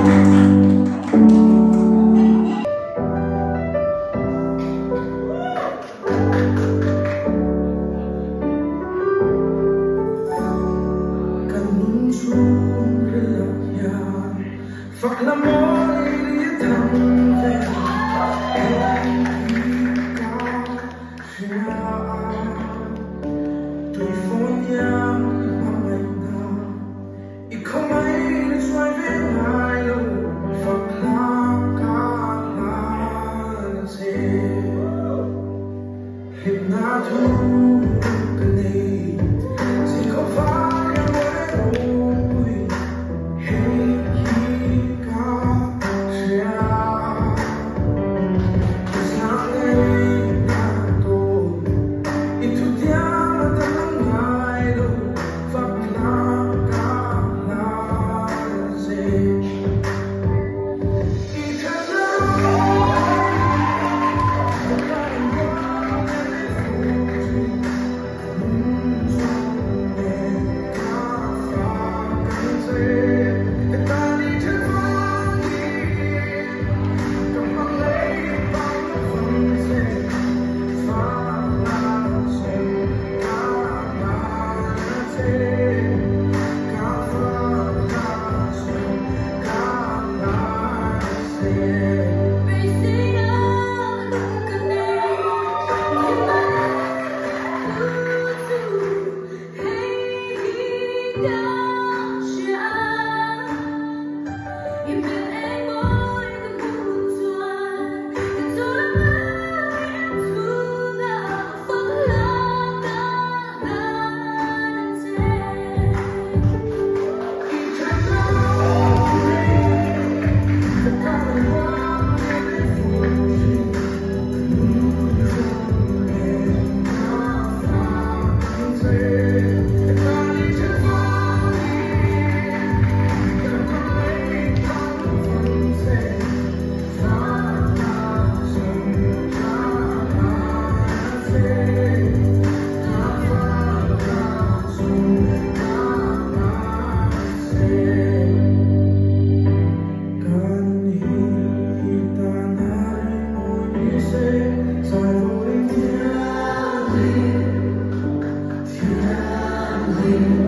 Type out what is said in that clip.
Kan surya Fakla moi tanve Tui fonia Take a Take off you.